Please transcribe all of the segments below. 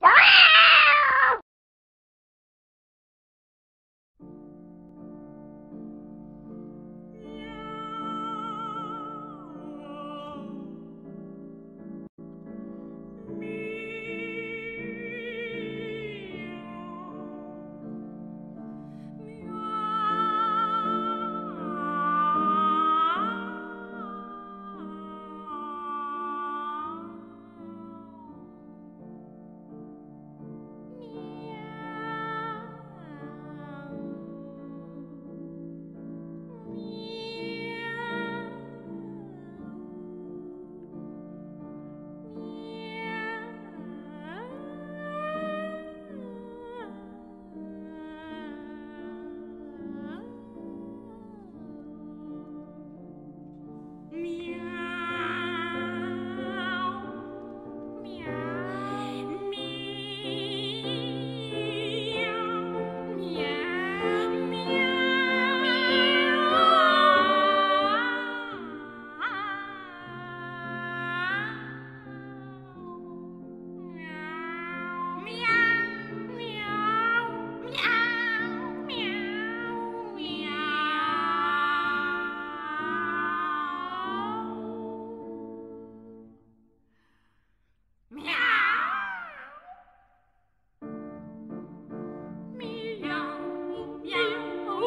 Ah!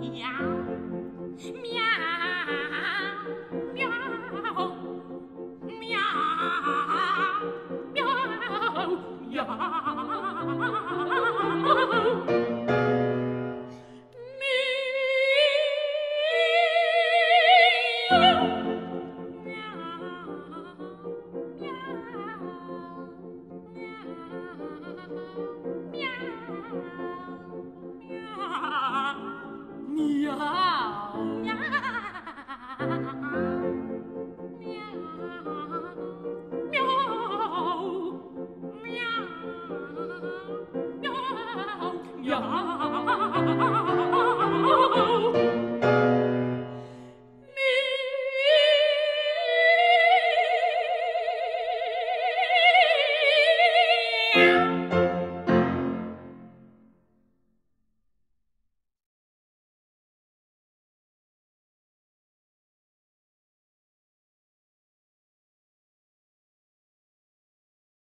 喵喵。娘娘娘娘娘喵。